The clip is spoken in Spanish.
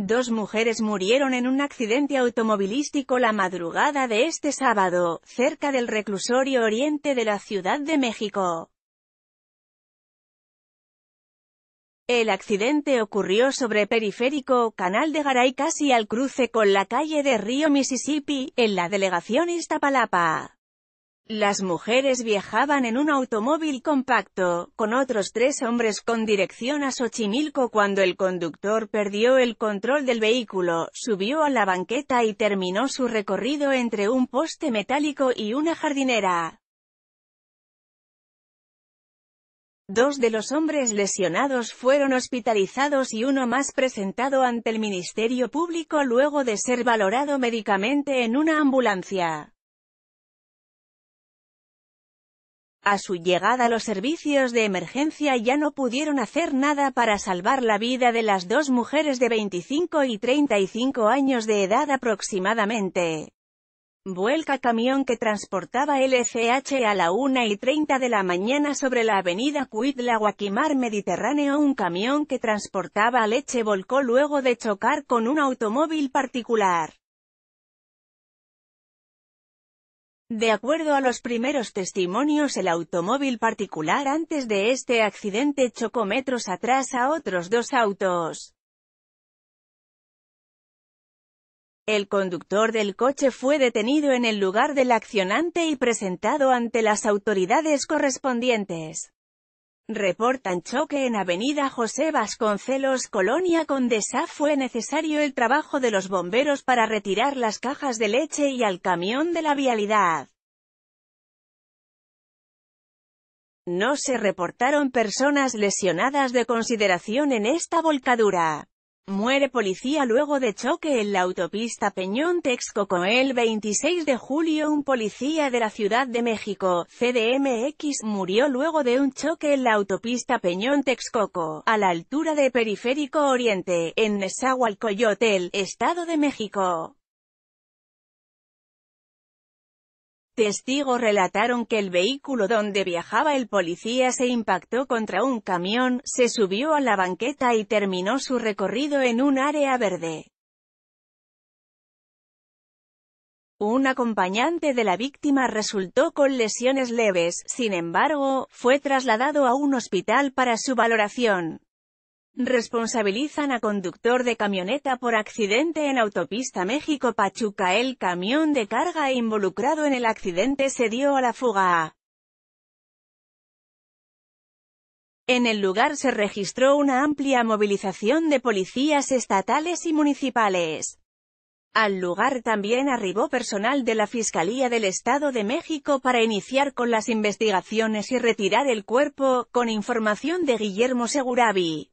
Dos mujeres murieron en un accidente automovilístico la madrugada de este sábado, cerca del reclusorio oriente de la Ciudad de México. El accidente ocurrió sobre Periférico, Canal de Garay casi al cruce con la calle de Río Mississippi, en la delegación Iztapalapa. Las mujeres viajaban en un automóvil compacto, con otros tres hombres con dirección a Xochimilco cuando el conductor perdió el control del vehículo, subió a la banqueta y terminó su recorrido entre un poste metálico y una jardinera. Dos de los hombres lesionados fueron hospitalizados y uno más presentado ante el Ministerio Público luego de ser valorado médicamente en una ambulancia. A su llegada los servicios de emergencia ya no pudieron hacer nada para salvar la vida de las dos mujeres de 25 y 35 años de edad aproximadamente. Vuelca camión que transportaba LCH a la 1 y 30 de la mañana sobre la avenida Cuitla Guaquimar Mediterráneo Un camión que transportaba leche volcó luego de chocar con un automóvil particular. De acuerdo a los primeros testimonios el automóvil particular antes de este accidente chocó metros atrás a otros dos autos. El conductor del coche fue detenido en el lugar del accionante y presentado ante las autoridades correspondientes. Reportan choque en Avenida José Vasconcelos Colonia Condesa fue necesario el trabajo de los bomberos para retirar las cajas de leche y al camión de la vialidad. No se reportaron personas lesionadas de consideración en esta volcadura. Muere policía luego de choque en la autopista Peñón-Texcoco el 26 de julio un policía de la Ciudad de México, CDMX, murió luego de un choque en la autopista Peñón-Texcoco, a la altura de Periférico Oriente, en Nezahualcóyotl, Estado de México. Testigos relataron que el vehículo donde viajaba el policía se impactó contra un camión, se subió a la banqueta y terminó su recorrido en un área verde. Un acompañante de la víctima resultó con lesiones leves, sin embargo, fue trasladado a un hospital para su valoración. Responsabilizan a conductor de camioneta por accidente en autopista México-Pachuca. El camión de carga involucrado en el accidente se dio a la fuga. En el lugar se registró una amplia movilización de policías estatales y municipales. Al lugar también arribó personal de la Fiscalía del Estado de México para iniciar con las investigaciones y retirar el cuerpo, con información de Guillermo Seguravi.